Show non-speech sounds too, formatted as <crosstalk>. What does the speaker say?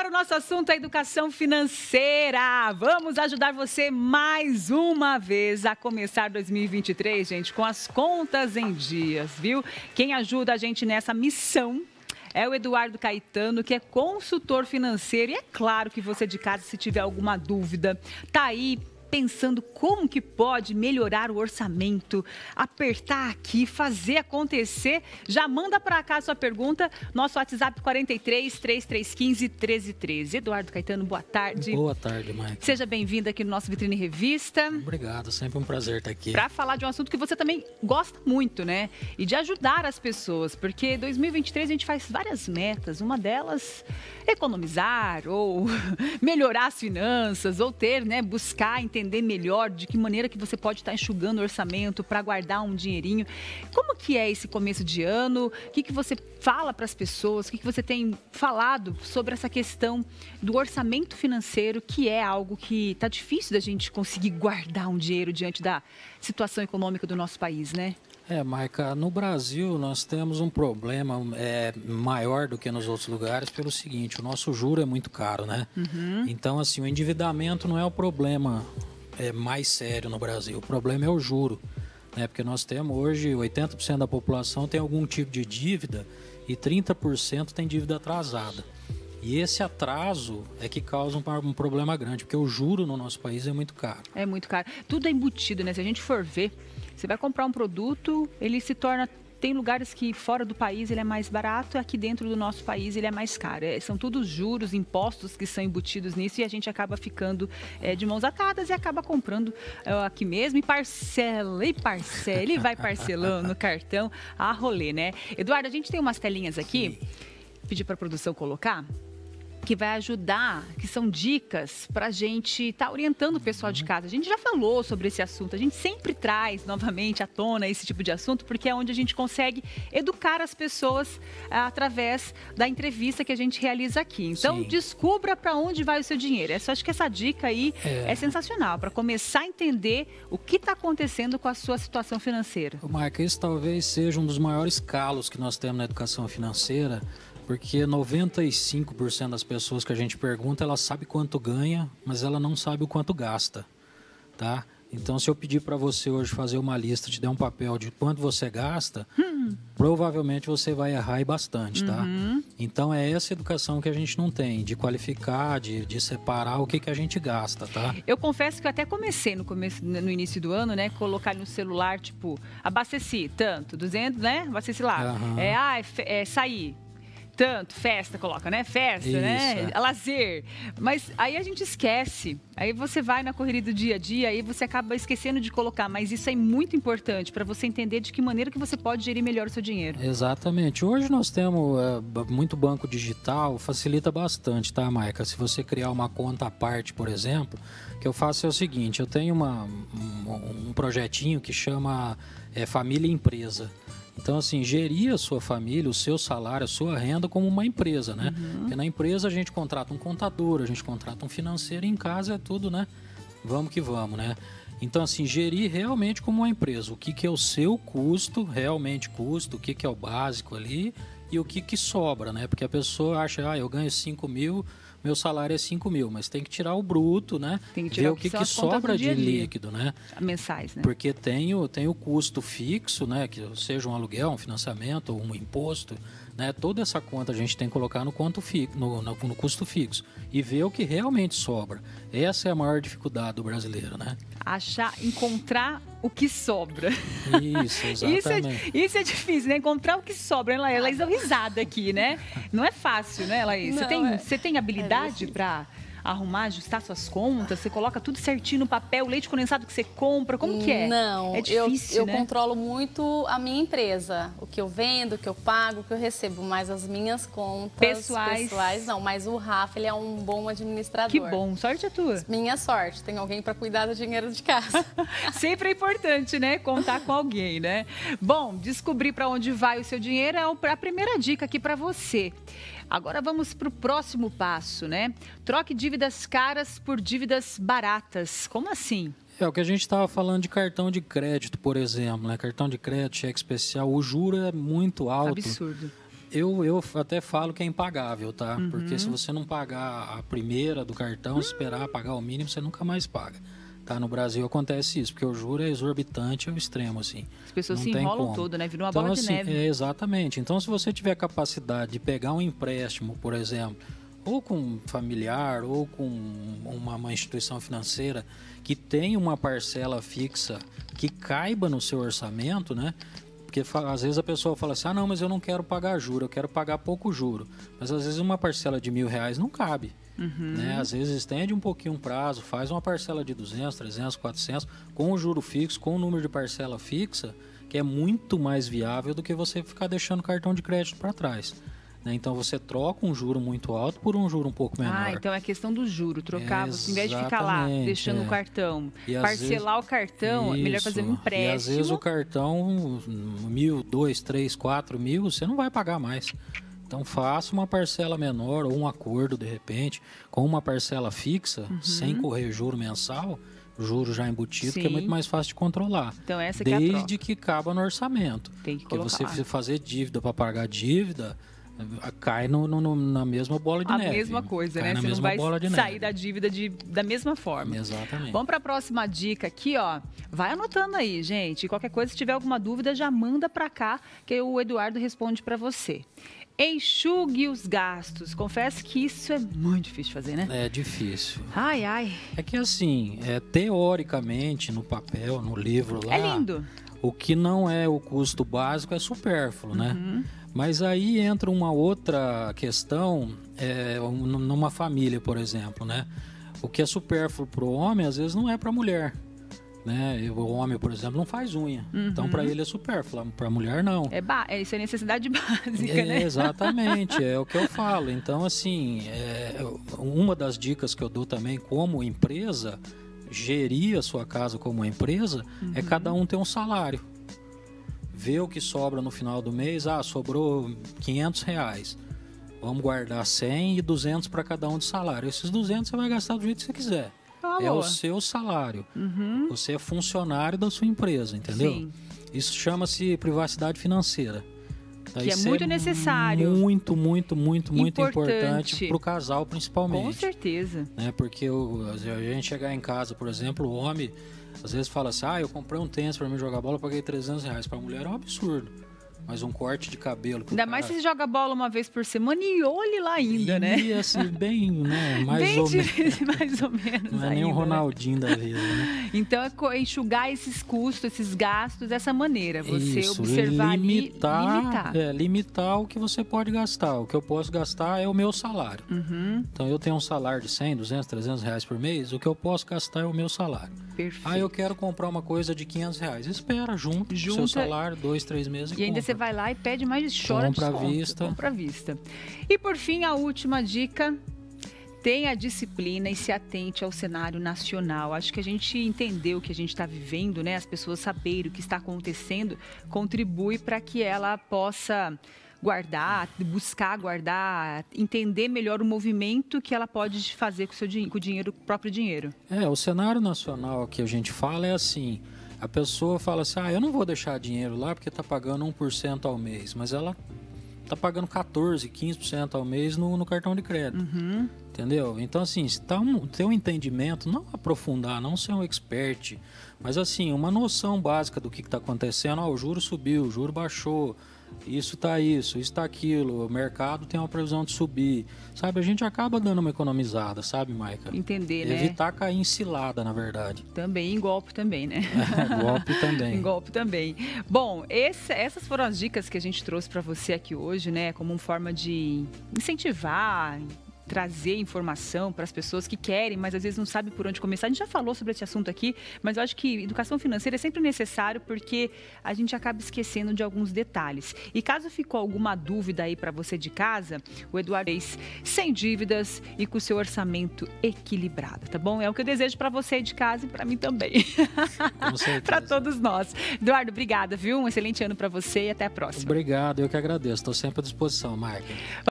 agora o nosso assunto é educação financeira. Vamos ajudar você mais uma vez a começar 2023, gente, com as contas em dias, viu? Quem ajuda a gente nessa missão é o Eduardo Caetano, que é consultor financeiro. E é claro que você de casa, se tiver alguma dúvida, tá aí pensando como que pode melhorar o orçamento, apertar aqui, fazer acontecer, já manda para cá a sua pergunta. Nosso WhatsApp 43 3315 1313. Eduardo Caetano, boa tarde. Boa tarde, Mike. Seja bem-vindo aqui no nosso Vitrine Revista. Obrigado, sempre um prazer estar aqui. Para falar de um assunto que você também gosta muito, né? E de ajudar as pessoas, porque 2023 a gente faz várias metas, uma delas economizar ou <laughs> melhorar as finanças ou ter, né, buscar entender entender melhor de que maneira que você pode estar enxugando o orçamento para guardar um dinheirinho. Como que é esse começo de ano? O que, que você fala para as pessoas? O que, que você tem falado sobre essa questão do orçamento financeiro, que é algo que está difícil da gente conseguir guardar um dinheiro diante da situação econômica do nosso país, né? É, Maica, no Brasil nós temos um problema é, maior do que nos outros lugares pelo seguinte, o nosso juro é muito caro, né? Uhum. Então, assim, o endividamento não é o problema é, mais sério no Brasil. O problema é o juro. Né? Porque nós temos hoje 80% da população tem algum tipo de dívida e 30% tem dívida atrasada. E esse atraso é que causa um, um, problema grande, porque o juro no nosso país é muito caro. É muito caro. Tudo é embutido, né? Se a gente for ver, você vai comprar um produto, ele se torna tem lugares que fora do país ele é mais barato, aqui dentro do nosso país ele é mais caro. É, são todos juros, impostos que são embutidos nisso e a gente acaba ficando é, de mãos atadas e acaba comprando é, aqui mesmo e parcela, e parcela, e vai parcelando no cartão a rolê, né? Eduardo, a gente tem umas telinhas aqui, pedir para a produção colocar que vai ajudar, que são dicas para a gente estar tá orientando o pessoal de casa. A gente já falou sobre esse assunto, a gente sempre traz novamente à tona esse tipo de assunto, porque é onde a gente consegue educar as pessoas ah, através da entrevista que a gente realiza aqui. Então, Sim. descubra para onde vai o seu dinheiro. Essa, acho que essa dica aí é, é sensacional, para começar a entender o que está acontecendo com a sua situação financeira. Marca, esse talvez seja um dos maiores calos que nós temos na educação financeira porque 95% das pessoas que a gente pergunta, ela sabe quanto ganha, mas ela não sabe o quanto gasta, tá? Então, se eu pedir para você hoje fazer uma lista, te der um papel de quanto você gasta, hum. provavelmente você vai errar e bastante, tá? Uhum. Então, é essa educação que a gente não tem, de qualificar, de, de separar o que, que a gente gasta, tá? Eu confesso que eu até comecei no, começo, no início do ano, né? Colocar no celular, tipo, abasteci tanto, 200, né? Abasteci lá. Uhum. É, ah, é, é sair tanto, festa, coloca, né? Festa, Isso, né? É. Lazer. Mas aí a gente esquece. Aí você vai na correria do dia a dia, aí você acaba esquecendo de colocar. Mas isso é muito importante para você entender de que maneira que você pode gerir melhor o seu dinheiro. Exatamente. Hoje nós temos é, muito banco digital, facilita bastante, tá, Maica? Se você criar uma conta à parte, por exemplo, que eu faço é o seguinte: eu tenho uma, um, um projetinho que chama é, Família Empresa. Então, assim, gerir a sua família, o seu salário, a sua renda como uma empresa, né? Uhum. Porque na empresa a gente contrata um contador, a gente contrata um financeiro, e em casa é tudo, né? Vamos que vamos, né? Então, assim, gerir realmente como uma empresa. O que, que é o seu custo, realmente custo, o que, que é o básico ali e o que, que sobra, né? Porque a pessoa acha, ah, eu ganho 5 mil, meu salário é 5 mil, mas tem que tirar o bruto, né? Tem que tirar Ver o que, que, que sobra de líquido, né? Mensais, né? Porque tem o, tem o custo fixo, né? Que seja um aluguel, um financiamento, um imposto, né? Toda essa conta a gente tem que colocar no, quanto fi, no, no, no custo fixo e ver o que realmente sobra. Essa é a maior dificuldade do brasileiro, né? Achar, encontrar o que sobra. Isso, exatamente. <laughs> isso, é, isso é difícil, né? Encontrar o que sobra. Ela, ela deu risada aqui, né? Não é fácil, né, Laís? Não, você, tem, é, você tem habilidade é para arrumar, ajustar suas contas? Você coloca tudo certinho no papel, o leite condensado que você compra, como que é? Não, é difícil, eu, eu né? controlo muito a minha empresa, o que eu vendo, o que eu pago, o que eu recebo, mas as minhas contas pessoais, pessoais não, mas o Rafa, ele é um bom administrador. Que bom, sorte é tua. Minha sorte, tem alguém para cuidar do dinheiro de casa. <laughs> Sempre é importante, né, contar com alguém, né? Bom, descobrir para onde vai o seu dinheiro é a primeira dica aqui para você. Agora vamos para o próximo passo, né? Troque dívidas caras por dívidas baratas. Como assim? É o que a gente estava falando de cartão de crédito, por exemplo, né? Cartão de crédito, cheque especial, o juro é muito alto. Absurdo. Eu, eu até falo que é impagável, tá? Uhum. Porque se você não pagar a primeira do cartão, esperar pagar o mínimo, você nunca mais paga. Tá? No Brasil acontece isso, porque o juro é exorbitante ao extremo, assim. As pessoas não se enrolam como. todo, né? Virou uma então, bola de assim, neve. É, exatamente. Então, se você tiver capacidade de pegar um empréstimo, por exemplo, ou com um familiar, ou com uma, uma instituição financeira que tem uma parcela fixa que caiba no seu orçamento, né? Porque às vezes a pessoa fala assim, ah não, mas eu não quero pagar juro, eu quero pagar pouco juro. Mas às vezes uma parcela de mil reais não cabe. Uhum. Né? Às vezes estende um pouquinho o prazo, faz uma parcela de 200, 300, 400, com o juro fixo, com o número de parcela fixa, que é muito mais viável do que você ficar deixando o cartão de crédito para trás. Né? Então você troca um juro muito alto por um juro um pouco menor. Ah, então é questão do juro, trocar, é, em vez de ficar lá deixando é. o cartão, e parcelar vezes, o cartão, isso, é melhor fazer um empréstimo. E às vezes o cartão, mil, dois, três, quatro mil, você não vai pagar mais. Então faça uma parcela menor ou um acordo de repente com uma parcela fixa, uhum. sem correr juro mensal, juro já embutido, Sim. que é muito mais fácil de controlar. Então essa que Desde é que caba no orçamento. Tem que Porque você fazer dívida para pagar dívida, cai no, no, na mesma bola de a neve. A mesma coisa, cai né? Você não vai sair neve. da dívida de, da mesma forma. Exatamente. Vamos para a próxima dica aqui, ó. Vai anotando aí, gente. Qualquer coisa, se tiver alguma dúvida, já manda para cá, que o Eduardo responde para você. Enxugue os gastos. Confesso que isso é muito difícil de fazer, né? É difícil. Ai, ai. É que assim, é, teoricamente, no papel, no livro lá. É lindo. O que não é o custo básico é supérfluo, né? Uhum. Mas aí entra uma outra questão, é, numa família, por exemplo, né? O que é supérfluo para o homem, às vezes não é para a mulher. Né? O homem, por exemplo, não faz unha. Uhum. Então, para ele é supérfluo. Para a mulher, não. É, é, isso é necessidade <laughs> básica, é, né? Exatamente, <laughs> é o que eu falo. Então, assim, é, uma das dicas que eu dou também como empresa, gerir a sua casa como empresa, é uhum. é cada um ter um salário. Ver o que sobra no final do mês. Ah, sobrou 500 reais. Vamos guardar 100 e 200 para cada um de salário. Esses 200 você vai gastar do jeito que você quiser. Ah, é o seu salário. Uhum. Você é funcionário da sua empresa, entendeu? Sim. Isso chama-se privacidade financeira. Daí que é muito é necessário. Muito, muito, muito, muito importante para o casal, principalmente. Com certeza. Né? Porque o, a gente chegar em casa, por exemplo, o homem às vezes fala assim: ah, eu comprei um tênis para mim jogar bola, paguei 300 reais. Para a mulher é um absurdo. Mas um corte de cabelo. Ainda mais se joga bola uma vez por semana e olhe lá ainda, e, né? E assim, bem, né? <laughs> Mais bem ou menos. mais ou menos. Não é nem um né? Ronaldinho né? da vida, né? Então é enxugar esses custos, esses gastos dessa maneira. Você Isso, observar limitar, ali, limitar. É, limitar o que você pode gastar. O que eu posso gastar é o meu salário. Uhum. Então eu tenho um salário de 100, 200, 300 reais por mês. O que eu posso gastar é o meu salário. Perfeito. Ah, eu quero comprar uma coisa de 500 reais. Espera, junto Junta, seu salário, dois, três meses e, e ainda você vai lá e pede mais chora Compra desconto. vista. Compra à vista. E por fim, a última dica tenha disciplina e se atente ao cenário nacional. Acho que a gente entender o que a gente está vivendo, né? As pessoas saberem o que está acontecendo, contribui para que ela possa guardar, buscar guardar, entender melhor o movimento que ela pode fazer com seu com o dinheiro, o próprio dinheiro. É, o cenário nacional que a gente fala é assim, a pessoa fala assim, ah, eu não vou deixar dinheiro lá porque está pagando 1% ao mês, mas ela está pagando 14, 15% ao mês no, no, cartão de crédito. Uhum. Entendeu? Então, assim, se tá um, ter um entendimento, não aprofundar, não ser um expert, mas assim, uma noção básica do que está acontecendo, ah, o juro subiu, o juro baixou, isso tá isso, isso tá aquilo, o mercado tem uma previsão de subir. Sabe, a gente acaba dando uma economizada, sabe, Maica? Entender, né? Evitar cair em cilada, na verdade. Também, em golpe também, né? <laughs> golpe também. <laughs> em golpe também. Bom, esse, essas foram as dicas que a gente trouxe para você aqui hoje, né? Como uma forma de incentivar, trazer informação para as pessoas que querem, mas às vezes não sabem por onde começar. A gente já falou sobre esse assunto aqui, mas eu acho que educação financeira é sempre necessário porque a gente acaba esquecendo de alguns detalhes. E caso ficou alguma dúvida aí para você de casa, o Eduardo fez sem dívidas e com o seu orçamento equilibrado, tá bom? É o que eu desejo para você de casa e para mim também. <laughs> para todos nós. Eduardo, obrigada, viu? Um excelente ano para você e até a próxima. Obrigado, eu que agradeço. Estou sempre à disposição, Marca.